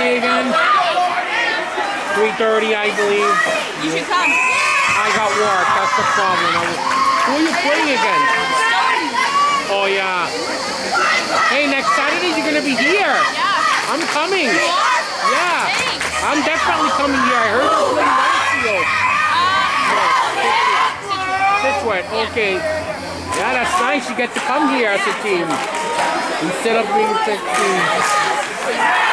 birthday again? 3.30, I believe. You should come. I got work. That's the problem. Was, who are you playing against? Oh, yeah. Hey, next Saturday you're going to be here. Yeah. I'm coming. You are? Yeah. Thanks. I'm definitely coming here. I heard you're playing Mansfield. Scituate. Uh, okay. Yeah, that's nice. You get to come here as a team instead of being 16.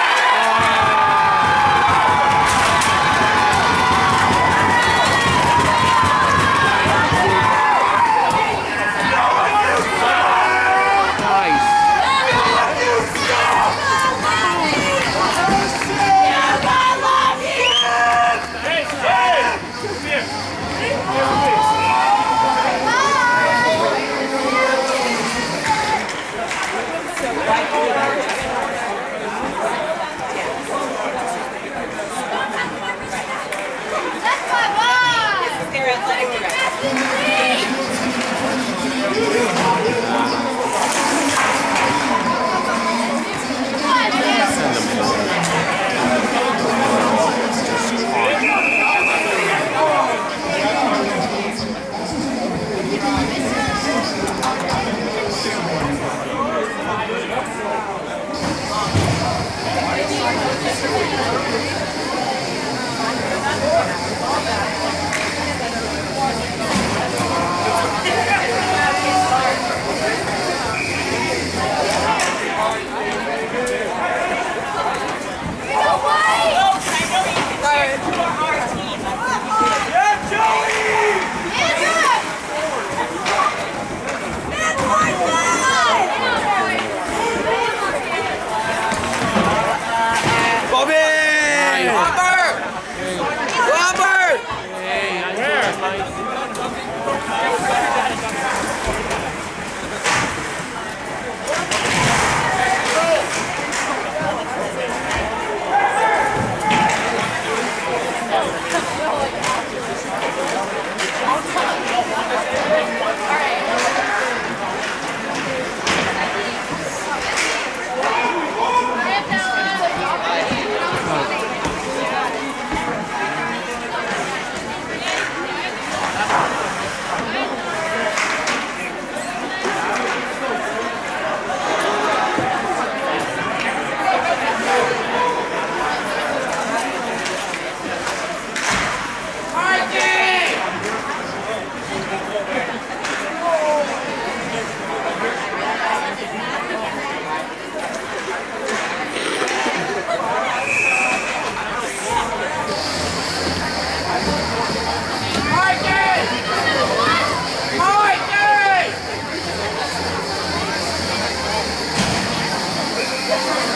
Yeah.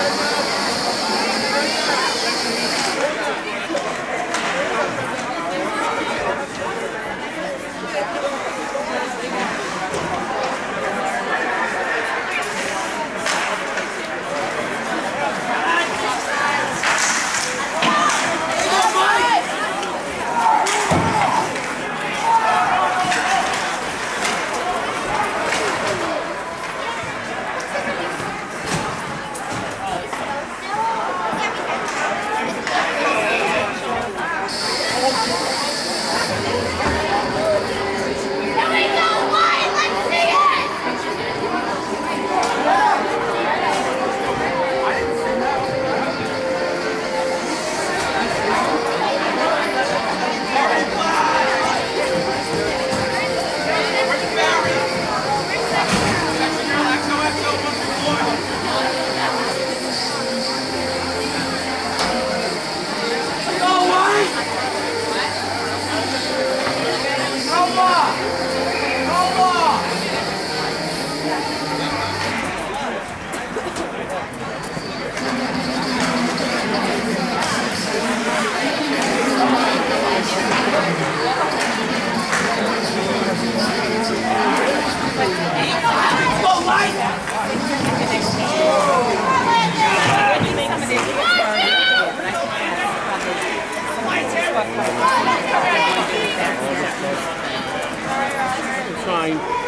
Fine.